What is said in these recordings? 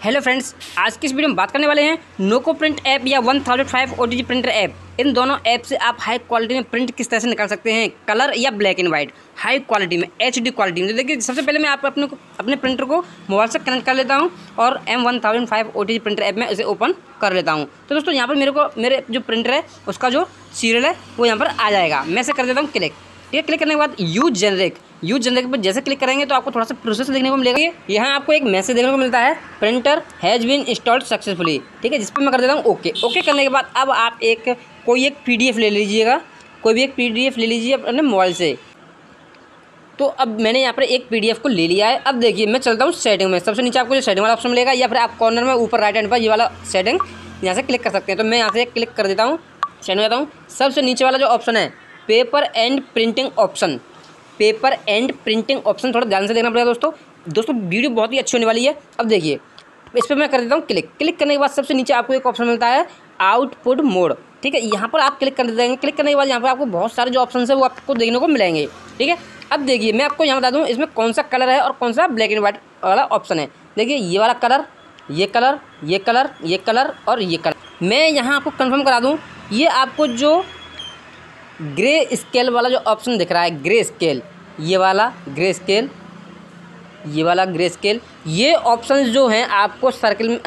Hello friends आज की इस वीडियो में बात करने वाले हैं नोको प्रिंट ऐप या one thousand five O printer app इन दोनों ऐप से आप हाई क्वालिटी में प्रिंट किस तरह से निकाल सकते हैं? कलर या black and white high quality में एच डी क्वालिटी में। तो देखिए, सबसे पहले मैं आप अपने अपने प्रिंटर को मोबाइल से कनेक्ट कर लेता हूँ और M one thousand five O printer app में इसे ओपन कर लेता हूँ। तो दोस्तों, यहाँ पर मेरे को, मेरे जो प्रिंटर है, उसका जो सीरियल है, वो यहाँ पर आ जाएगा। मैं इसे कर देता हूँ क्लिक ठीक है क्लिक करने के बाद यूज़ जनरेक यूज़ जनरेक पर जैसे क्लिक करेंगे तो आपको थोड़ा सा प्रोसेस देखने को मिलेगा। यहाँ आपको एक मैसेज देखने को मिलता है printer has been installed successfully ठीक है, जिस पर मैं कर देता हूँ ओके ओके करने के बाद अब आप एक, कोई एक पीडीएफ ले लीजिएगा। कोई भी एक पीडीएफ ले लीजिए अपने मोबाइल से। तो अब मैंने यहाँ पर एक पीडीएफ को ले लिया है। अब देखिए, मैं चलता हूँ सेटिंग में। सबसे नीचे आपको जो सेटिंग वाला ऑप्शन मिलेगा, या फिर आप कॉर्नर में ऊपर राइट हैंड पर ये वाला सेटिंग यहाँ से क्लिक कर सकते हैं। तो मैं यहाँ से क्लिक कर देता हूँ सेटिंग में जाता हूँ। सबसे नीचे वाला जो ऑप्शन है paper and printing option paper and printing option थोड़ा ध्यान से देखना पड़ेगा दोस्तों। दोस्तों, वीडियो बहुत ही अच्छी होने वाली है। अब देखिए, इस पर मैं कर देता हूँ क्लिक। क्लिक करने के बाद सबसे नीचे आपको एक ऑप्शन मिलता है, आउटपुट मोड। ठीक है, यहाँ पर आप क्लिक कर देंगे। क्लिक करने के बाद यहाँ पर आपको बहुत सारे जो ऑप्शन है वो आपको देखने को मिलेंगे। ठीक है, अब देखिए, मैं आपको यहाँ बता दूँ, इसमें कौन सा कलर है और कौन सा ब्लैक एंड वाइट वाला ऑप्शन है। देखिए, ये वाला कलर, ये कलर ये कलर ये कलर और ये कलर। मैं यहाँ आपको कन्फर्म करा दूँ, ये आपको जो ग्रे स्केल वाला जो ऑप्शन दिख रहा है, ग्रे स्केल। ये वाला ग्रे स्केल ये वाला ग्रे स्केल ये ऑप्शन जो हैं आपको सर्कल में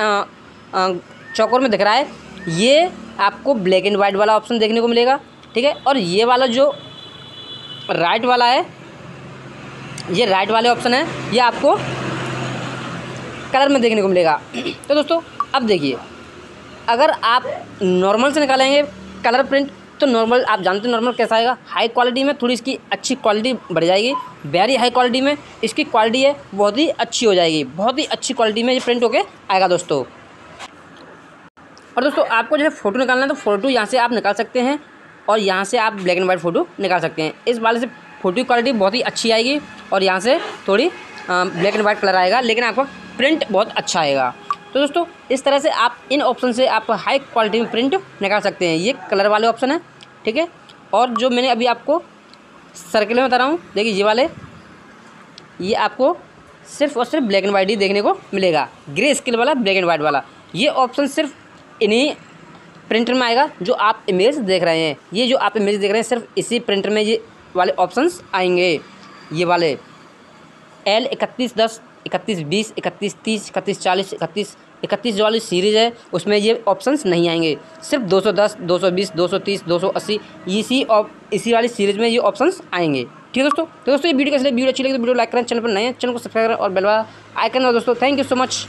चौकोर में दिख रहा है, ये आपको ब्लैक एंड वाइट वाला ऑप्शन देखने को मिलेगा, ठीक है? और ये वाला जो राइट वाला है, ये राइट वाले ऑप्शन है, ये आपको कलर में देखने को मिलेगा। तो दोस्तों, अब देखिए, अगर आप नॉर्मल से निकालेंगे कलर प्रिंट तो नॉर्मल आप जानते हैं नॉर्मल कैसा आएगा? हाई क्वालिटी में थोड़ी इसकी अच्छी क्वालिटी बढ़ जाएगी। वेरी हाई क्वालिटी में इसकी क्वालिटी है, बहुत ही अच्छी हो जाएगी। बहुत ही अच्छी क्वालिटी में ये प्रिंट होके आएगा दोस्तों। और दोस्तों, आपको जो है फ़ोटो निकालना है तो फ़ोटो यहाँ से आप निकाल सकते हैं और यहाँ से आप ब्लैक एंड वाइट फ़ोटो निकाल सकते हैं। इस वाले से फ़ोटो की क्वालिटी बहुत ही अच्छी आएगी और यहाँ से थोड़ी ब्लैक एंड वाइट कलर आएगा, लेकिन आपका प्रिंट बहुत अच्छा आएगा। तो दोस्तों, इस तरह से आप इन ऑप्शन से आप हाई क्वालिटी में प्रिंट निकाल सकते हैं। ये कलर वाले ऑप्शन है। ठीक है? और जो मैंने अभी आपको सर्किल में बता रहा हूँ, देखिए ये वाले, ये आपको सिर्फ़ और सिर्फ़ ब्लैक एंड वाइट ही देखने को मिलेगा। ग्रे स्किल वाला ब्लैक एंड वाइट वाला। ये ऑप्शन सिर्फ़ इन्हीं प्रिंटर में आएगा जो आप इमेज देख रहे हैं। ये जो आप इमेज देख रहे हैं, सिर्फ़ इसी प्रिंटर में ये वाले ऑप्शंस आएँगे। ये वाले एल इकतीस दस इकतीस बीस इकतीस तीस इकतीस चालीस इकतीस इकतीस जो वाली सीरीज़ है उसमें ये ऑप्शंस नहीं आएँगे। सिर्फ़ 210, 220, 230, 280 इसी इसी वाली सीरीज़ में ये ऑप्शंस आएँगे। ठीक है दोस्तों? तो दोस्तों ये वीडियो कैसे वीडियो अच्छी लगी तो वीडियो लाइक करें चैनल पर नए चैनल को सब्सक्राइब करें और बेलवा आइकन दोस्तों। Thank you so much